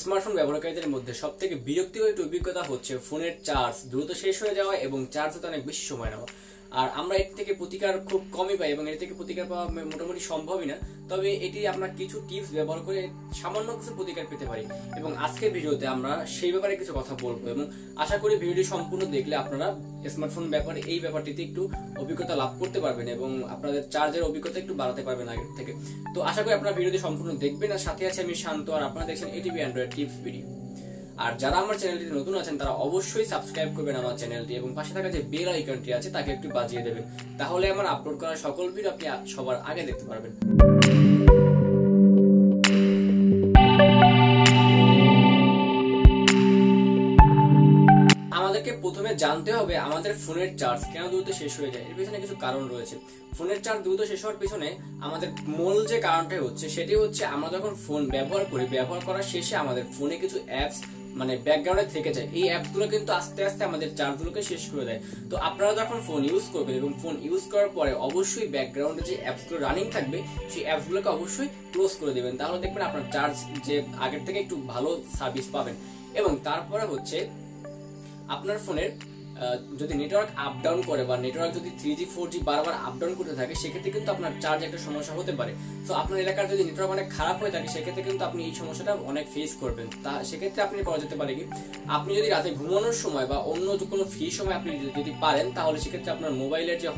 Smartphone ব্যবহারকারীদের মধ্যে সব থেকে বিরক্তিকর একটি অভিজ্ঞতা হচ্ছে ফোনের চার্জ দ্রুত শেষ হয়ে যাওয়া এবং চার্জ হতে অনেক বেশি সময় নেওয়া। আর আমরা এর থেকে প্রতিকার খুব কমই পাই এবং এর থেকে প্রতিকার পাওয়া মোটামুটি সম্ভবই না। তবে এটি আমরা কিছু টিপস ব্যবহার করে সামান্য কিছু প্রতিকার পেতে পারি এবং আজকের ভিডিওতে আমরা সেই ব্যাপারে কিছু কথা বলব এবং আশা করি ভিডিওটি সম্পূর্ণ দেখলে আপনারা স্মার্টফোন ব্যাপারে, এই ব্যাপারটিতে একটু অভিজ্ঞতা লাভ করতে পারবেন এবং আপনাদের চার্জের অভিজ্ঞতা একটু বাড়াতে পারবেন আগের থেকে। তো আশা করি আপনারা ভিডিওটি সম্পূর্ণ দেখবেন। আর সাথে আছে আমি শান্ত, আর আপনারা দেখছেন এটিভি অ্যান্ড্রয়েড টিপস ভিডিও আর যারা আমার চ্যানেলটিতে নতুন আছেন, তারা অবশ্যই সাবস্ক্রাইব করবেন আমার চ্যানেলটি এবং পাশে থাকা যে বেল আইকনটি আছে, তাকে একটু বাজিয়ে দেবেন। তাহলে আমার আপলোড করা সকল ভিডিও আপনি সবার আগে দেখতে পারবেন। আমাদেরকে প্রথমে জানতে হবে আমাদের ফোনের চার্জ কেন দ্রুত শেষ হয়ে যায়। এর পিছনে কিছু কারণ রয়েছে। ফোনের চার্জ দ্রুত শেষ হওয়ার পিছনে আমাদের মূল যে কারণটা হচ্ছে, সেটি হচ্ছে আমরা যখন ফোন ব্যবহার করি, ব্যবহার করার শেষে আমাদের ফোনে কিছু অ্যাপস মানে ব্যাকগ্রাউন্ডে থেকে যায়। এই অ্যাপগুলো কিন্তু আস্তে আস্তে আমাদের চার্জগুলোকে শেষ করে দেয়। তো আপনারা যখন ফোন ইউজ করবেন এবং ফোন ইউজ করার পরে অবশ্যই ব্যাকগ্রাউন্ডে যে অ্যাপসগুলো রানিং থাকবে, সেই অ্যাপসগুলোকে অবশ্যই ক্লোজ করে দেবেন। তাহলে দেখবেন আপনার চার্জ যে আগের থেকে একটু ভালো সার্ভিস পাবেন। এবং তারপরে হচ্ছে আপনার ফোনের যদি নেটওয়ার্ক আপ ডাউন করে বা নেটওয়ার্ক যদি থ্রি জি ফোর জি বারবার আপ ডাউন করতে থাকে, সেক্ষেত্রে কিন্তু আপনার চার্জ একটা সমস্যা হতে পারে। তো আপনার এলাকার যদি নেটওয়ার্ক অনেক খারাপ হয়ে থাকে, সেক্ষেত্রে কিন্তু আপনি এই সমস্যাটা অনেক ফেস করবেন। তা, সেক্ষেত্রে আপনি করা যেতে পারে কি, আপনি যদি রাতে ঘুমানোর সময় বা অন্য কোনো ফ্রি সময় আপনি যদি পারেন, তাহলে সেক্ষেত্রে আপনার মোবাইলের যে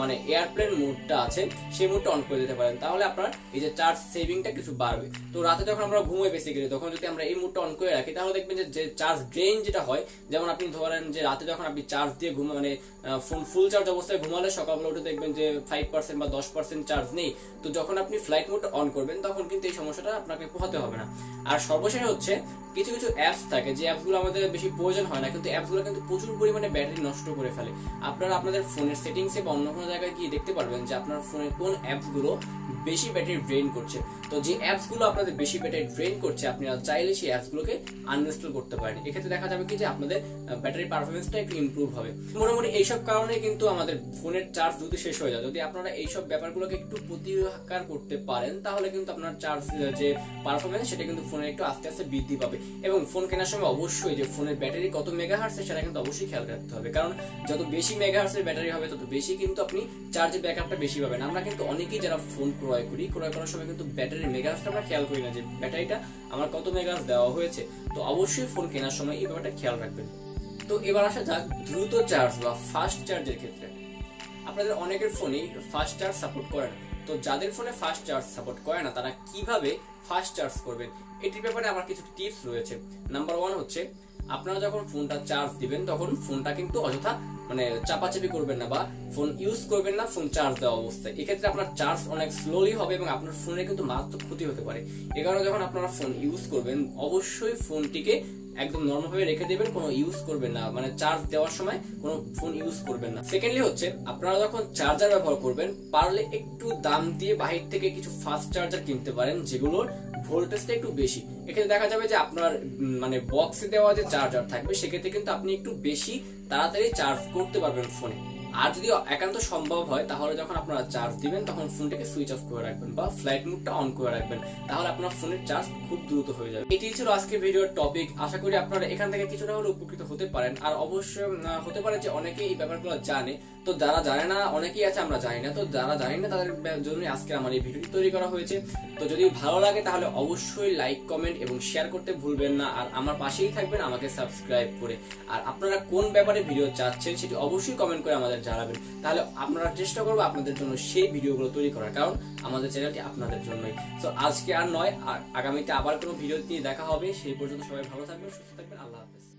মানে এয়ারপ্লেন মোডটা আছে, সেই মোডটা অন করে দিতে পারেন। তাহলে আপনার এই যে চার্জ সেভিংটা কিছু বাড়বে। তো রাতে যখন আমরা ঘুমোই বেসিক্যালি তখন যদি আমরা এই মোডটা অন করে রাখি, তাহলে দেখবেন যে চার্জ ড্রেন যেটা হয়, যেমন আপনি ধরেন যে রাতে যখন আপনি চার্জ দিয়ে ঘুমা মানে ফোন ফুল চার্জ অবস্থায় ঘুমালে সকালবেলা উঠে দেখবেন যে ফাইভ পার্সেন্ট বা দশ পার্সেন্ট চার্জ নেই। তো যখন আপনি ফ্লাইট মোড অন করবেন, তখন কিন্তু এই সমস্যাটা আপনাকে পোহাতে হবে না। আর সর্বশেষ হচ্ছে কিছু কিছু অ্যাপস থাকে যে অ্যাপসগুলো আমাদের বেশি প্রয়োজন হয় না, কিন্তু অ্যাপসগুলো কিন্তু প্রচুর পরিমাণে ব্যাটারি নষ্ট করে ফেলে। আপনারা আপনাদের ফোনের সেটিংসে বা অন্য কোনো জায়গায় গিয়ে দেখতে পারবেন যে আপনার ফোনে কোন অ্যাপসগুলো বেশি ব্যাটারি ড্রেন করছে। তো যে অ্যাপসগুলো আপনাদের বেশি ব্যাটারি ড্রেন করছে আপনারা চাইলে সেই অ্যাপসগুলোকে আনইনস্টল করতে পারেন। এক্ষেত্রে দেখা যাবে কি যে আপনাদের ব্যাটারি পারফরমেন্সটা একটু ইমপ্রুভ হবে। মোটামুটি এইসব কারণে কিন্তু আমাদের ফোনের চার্জ দ্রুত শেষ হয়ে যায়, যদি আপনারা এইসব ব্যাপারগুলোকে একটু প্রতিকার করতে পারেন, তাহলে কিন্তু আপনার চার্জ যে পারফরমেন্স সেটা কিন্তু ফোনের একটু আস্তে আস্তে বৃদ্ধি পাবে। এবং ফোন কেনার সময় অবশ্যই যে ফোনের ব্যাটারি কত মেগা হার্সে সেটা কিন্তু অবশ্যই খেয়াল রাখতে হবে। কারণ যত বেশি মেগা হার্সের ব্যাটারি হবে, তত বেশি কিন্তু আপনি চার্জের ব্যাকআপটা বেশি পাবেন। আমরা কিন্তু অনেকেই যারা ফোন ক্রয় করি, ক্রয় করার সময় কিন্তু ব্যাটারির মেগাহার্সটা আমরা খেয়াল করি না যে ব্যাটারিটা আমার কত মেগাহার্স দেওয়া হয়েছে। তো অবশ্যই ফোন কেনার সময় এই ব্যাপারটা খেয়াল রাখবেন। তো এবার আসা যাক দ্রুত চার্জ বা ফাস্ট চার্জের ক্ষেত্রে। আপনাদের অনেকের ফোনই ফাস্ট চার্জ সাপোর্ট করে না। তো যাদের ফোনে ফাস্ট চার্জ সাপোর্ট করে না, তারা কীভাবে ফাস্ট চার্জ করবেন? এটির ব্যাপারে আমার কিছু টিপস রয়েছে। নাম্বার ওয়ান হচ্ছে, আপনারা যখন ফোনটা চার্জ দিবেন, তখন ফোনটা কিন্তু অযথা মানে চাপাচাপি করবেন না বা ফোন ইউজ করবেন না ফোন চার্জ দেওয়া অবস্থায়। এক্ষেত্রে আপনার চার্জ অনেক স্লোলি হবে এবং আপনার ফোনে কিন্তু মারাত্মক ক্ষতি হতে পারে। এ কারণে যখন আপনারা ফোন ইউজ করবেন, অবশ্যই ফোনটিকে একদম নর্মাল ভাবে রেখে দেবেন, কোনো ইউজ করবেন না। মানে চার্জ দেওয়ার সময় কোনো ফোন ইউজ করবেন না। সেকেন্ডলি হচ্ছে, আপনারা যখন চার্জার ব্যবহার করবেন পারলে একটু দাম দিয়ে বাহির থেকে কিছু ফাস্ট চার্জার কিনতে পারেন, যেগুলোর ভোল্টেজটা একটু বেশি। এক্ষেত্রে দেখা যাবে যে আপনার মানে বক্সে দেওয়া যে চার্জার থাকবে, সেক্ষেত্রে কিন্তু আপনি একটু বেশি তাড়াতাড়ি চার্জ করতে পারবেন ফোনে আর যদি একান্ত সম্ভব হয়, তাহলে যখন আপনারা চার্জ দিবেন, তখন ফোনটাকে সুইচ অফ করে রাখবেন বা ফ্লাইট মুডটা অন করে রাখবেন। তাহলে আপনার ফোনের চার্জ খুব দ্রুত হয়ে যাবে। এটি ছিল আজকের ভিডিওর টপিক আশা করি আপনারা এখান থেকে কিছুটা হলে উপকৃত হতে পারেন। আর অবশ্যই হতে পারে যে অনেকেই এই ব্যাপারগুলো জানে। তো যারা জানে না, অনেকেই আছে, আমরা জানি না। তো যারা জানি না, তাদের জন্য আজকে আমার এই ভিডিওটি তৈরি করা হয়েছে। তো যদি ভালো লাগে, তাহলে অবশ্যই লাইক কমেন্ট এবং শেয়ার করতে ভুলবেন না। আর আমার পাশেই থাকবেন আমাকে সাবস্ক্রাইব করে। আর আপনারা কোন ব্যাপারে ভিডিও চাচ্ছেন, সেটি অবশ্যই কমেন্ট করে আমাদের জানাবেন। তাহলে আপনারা চেষ্টা করব আপনাদের জন্য সেই ভিডিওগুলো তৈরি করার, কারণ আমাদের চ্যানেলটি আপনাদের জন্যই। তো আজকে আর নয়, আর আগামীতে আবার কোনো ভিডিও নিয়ে দেখা হবে। সেই পর্যন্ত সবাই ভালো থাকবেন, সুস্থ থাকবেন, আল্লাহ হাফেজ।